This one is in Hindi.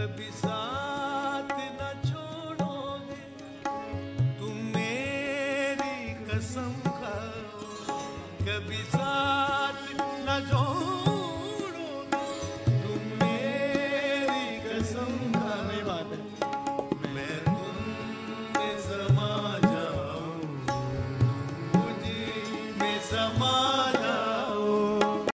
कभी साथ न छोड़ोगे। तुम मेरी कसम खाओ कभी साथ न छोड़ोगे तुम मेरी कसम खाने बात है। मैं तुम समा जाऊँ। मुझे में समा